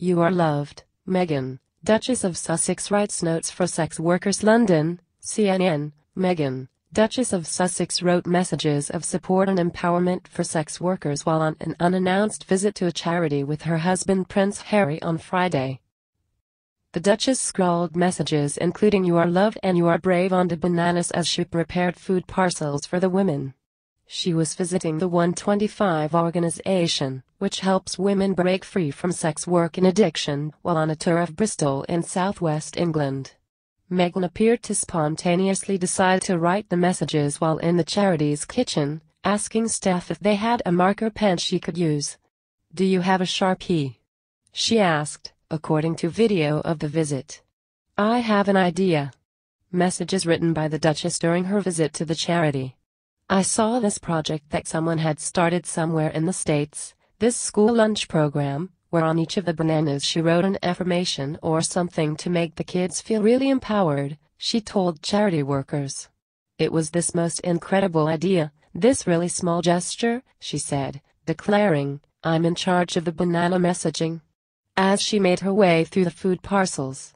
You are loved, Meghan. Duchess of Sussex writes notes for sex workers London, CNN, Meghan. Duchess of Sussex wrote messages of support and empowerment for sex workers while on an unannounced visit to a charity with her husband Prince Harry on Friday. The Duchess scrawled messages including You are loved and you are brave onto bananas as she prepared food parcels for the women. She was visiting the 125 organization, which helps women break free from sex work and addiction, while on a tour of Bristol in southwest England. Meghan appeared to spontaneously decide to write the messages while in the charity's kitchen, asking staff if they had a marker pen she could use. Do you have a Sharpie? She asked, according to video of the visit. I have an idea. Messages written by the Duchess during her visit to the charity. I saw this project that someone had started somewhere in the States, this school lunch program, where on each of the bananas she wrote an affirmation or something to make the kids feel really empowered, she told charity workers. It was this most incredible idea, this really small gesture, she said, declaring, I'm in charge of the banana messaging. As she made her way through the food parcels.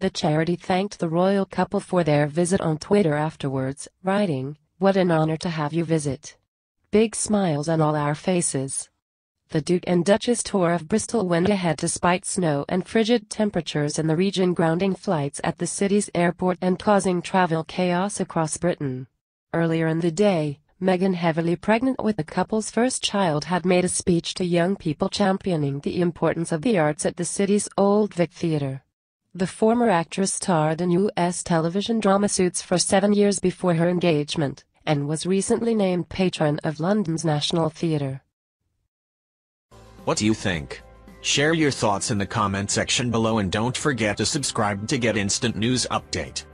The charity thanked the royal couple for their visit on Twitter afterwards, writing, What an honor to have you visit. Big smiles on all our faces. The Duke and Duchess tour of Bristol went ahead despite snow and frigid temperatures in the region grounding flights at the city's airport and causing travel chaos across Britain. Earlier in the day, Meghan heavily pregnant with the couple's first child had made a speech to young people championing the importance of the arts at the city's Old Vic Theatre. The former actress starred in U.S. television drama Suits for seven years before her engagement, and was recently named patron of London's National Theatre. What do you think? Share your thoughts in the comment section below and don't forget to subscribe to get instant news update.